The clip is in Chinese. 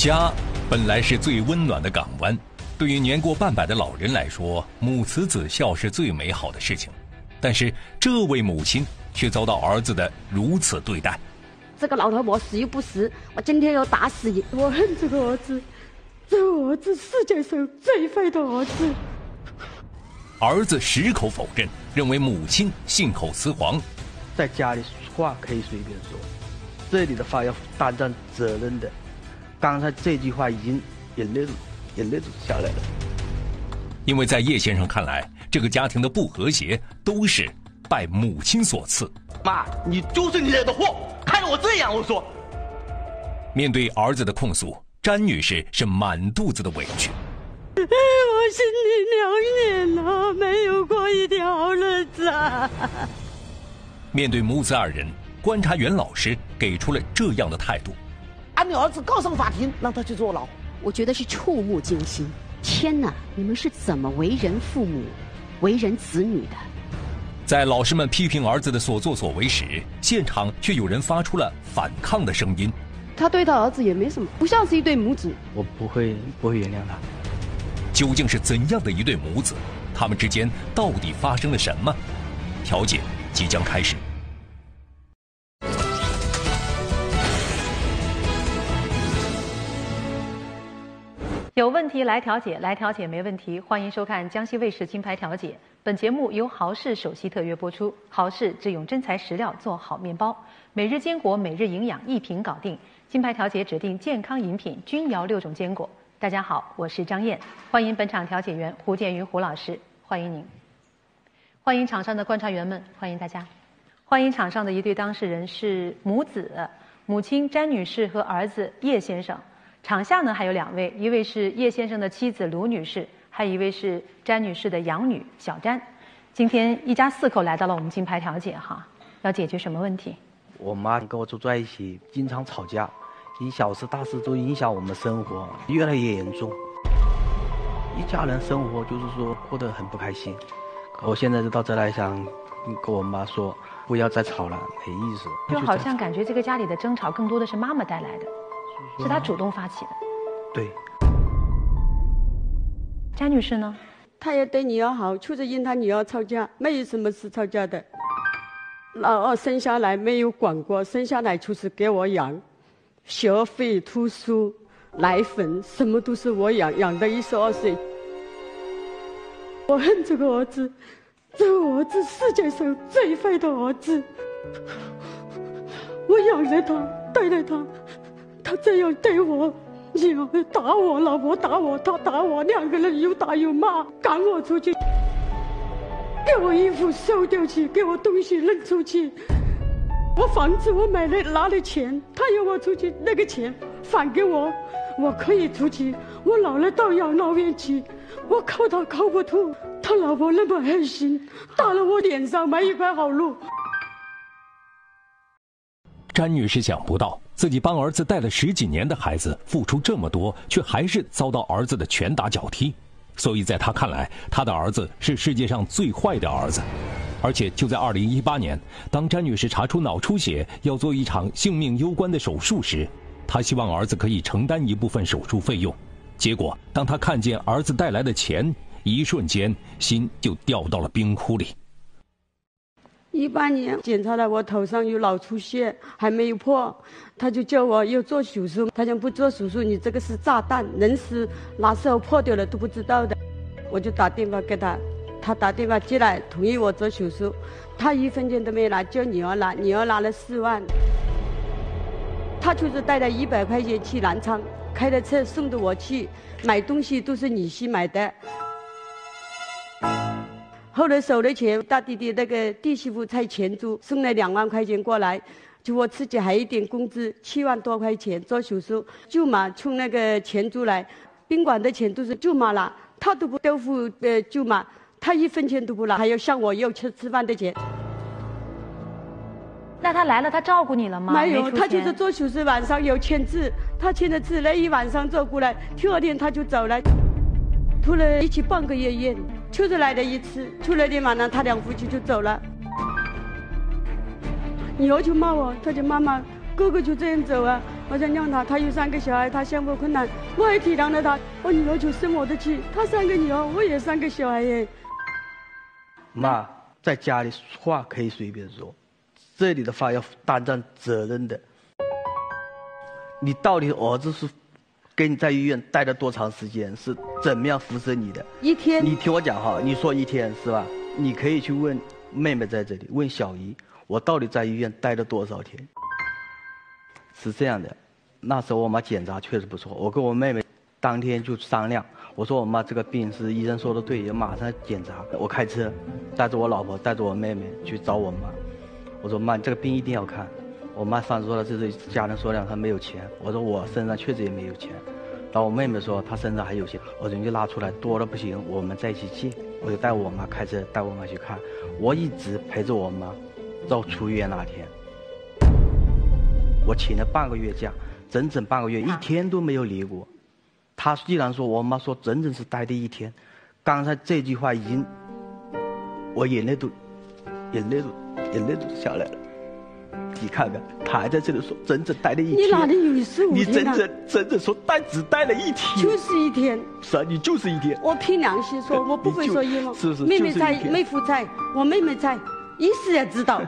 家本来是最温暖的港湾，对于年过半百的老人来说，母慈子孝是最美好的事情。但是这位母亲却遭到儿子的如此对待。这个老头我死又不死，我今天要打死你！我恨这个儿子，这儿子世界上最坏的儿子。儿子矢口否认，认为母亲信口雌黄。在家里话可以随便说，这里的话要担当责任的。刚才这句话已经眼泪眼泪都下来了。因为在叶先生看来，这个家庭的不和谐都是拜母亲所赐。妈，你就是你惹的祸，害得我这样。我说。面对儿子的控诉，詹女士是满肚子的委屈。我心里两年了，没有过一条好日子。面对母子二人，观察员老师给出了这样的态度：把你儿子告上法庭，让他去坐牢。我觉得是触目惊心。天哪，你们是怎么为人父母、为人子女的？在老师们批评儿子的所作所为时，现场却有人发出了反抗的声音。他对他儿子也没什么，不像是一对母子。我不会，不会原谅他。究竟是怎样的一对母子？他们之间到底发生了什么？调解即将开始。有问题来调解，来调解没问题。欢迎收看江西卫视金牌调解。本节目由豪氏首席特约播出。豪氏只用真材实料做好面包，每日坚果，每日营养，一瓶搞定。金牌调解指定健康饮品，均摇六种坚果。大家好，我是张燕，欢迎本场调解员胡建云胡老师，欢迎您。欢迎场上的观察员们，欢迎大家。欢迎场上的一对当事人是母子，母亲詹女士和儿子叶先生。场下呢还有两位，一位是叶先生的妻子卢女士，还有一位是詹女士的养女小詹。今天一家四口来到了我们金牌调解哈，要解决什么问题？我妈跟我住在一起，经常吵架。因小事大事都影响我们生活，越来越严重。一家人生活就是说过得很不开心。我现在就到这来想跟我妈说，不要再吵了，没意思。就好像感觉这个家里的争吵更多的是妈妈带来的，是他主动发起的。对。詹女士呢？她也对女儿好，就是因他女儿吵架，没有什么事吵架的。老二生下来没有管过，生下来就是给我养。学费、图书、奶粉，什么都是我养，养到一十二岁。我恨这个儿子，这个儿子世界上最坏的儿子。我养着他，带着他，他这样对我，女儿打我，老婆打我，他打我，两个人又打又骂，赶我出去，给我衣服收掉去，给我东西扔出去。我房子我买了拿了钱，他要我出去，那个钱返给我，我可以出去。我老了到养老院去，我靠他靠不住。他老婆那么狠心，打了我脸上没一块好肉。詹女士想不到，自己帮儿子带了十几年的孩子，付出这么多，却还是遭到儿子的拳打脚踢。所以在她看来，她的儿子是世界上最坏的儿子。而且就在二零一八年，当詹女士查出脑出血，要做一场性命攸关的手术时，她希望儿子可以承担一部分手术费用。结果，当她看见儿子带来的钱，一瞬间心就掉到了冰窟里。一八年检查了我头上有脑出血，还没有破，他就叫我要做手术。他讲不做手术，你这个是炸弹，人是哪时候破掉了都不知道的。我就打电话给他。他打电话进来，同意我做手术，他一分钱都没拿，叫女儿拿，女儿拿了四万。他就是带了一百块钱去南昌，开的车送的我去，买东西都是女婿买的。后来收了钱，大弟弟那个弟媳妇才钱租，送了两万块钱过来，就我自己还一点工资，七万多块钱做手术，舅妈从那个钱租来，宾馆的钱都是舅妈拿，他都不都付呃舅妈。他一分钱都不拿，还要向我要吃吃饭的钱。那他来了，他照顾你了吗？没有，他就是做手术，晚上有签字，他签了字那一晚上做过来，第二天他就走了。住了一起半个月院，就是来了一次，出来的晚上他两夫妻就走了。女儿就骂我，他就妈妈，哥哥就这样走啊，我想让他，他有三个小孩，他生活困难，我也体谅了他。我女儿就生我的气，他三个女儿，我也三个小孩耶。妈，在家里话可以随便说，这里的话要担当责任的。你到底儿子是给你在医院待了多长时间？是怎么样服侍你的？一天。你听我讲哈，你说一天是吧？你可以去问妹妹在这里，问小姨，我到底在医院待了多少天？是这样的，那时候我妈检查确实不错，我跟我妹妹当天就商量，我说我妈这个病是医生说的对，要马上检查。我开车带着我老婆带着我妹妹去找我妈，我说妈，这个病一定要看。我妈上次说了，这是家人说的，她没有钱。我说我身上确实也没有钱。然后我妹妹说她身上还有钱，我说你就拉出来，多了不行，我们在一起借。我就带我妈开车带我妈去看，我一直陪着我妈到出院那天。我请了半个月假，整整半个月，一天都没有离过。她既然说我妈说整整是待的一天，刚才这句话已经，我眼泪都，眼泪都，眼泪都下来了。你看看，他还在这里说整整待了一天。你哪里有十五天你整整整整说待只待了一天。就是一天。是啊，你就是一天。我凭良心说，我不会说冤枉。是是。妹妹在，妹夫在，我妹妹在，一时也知道。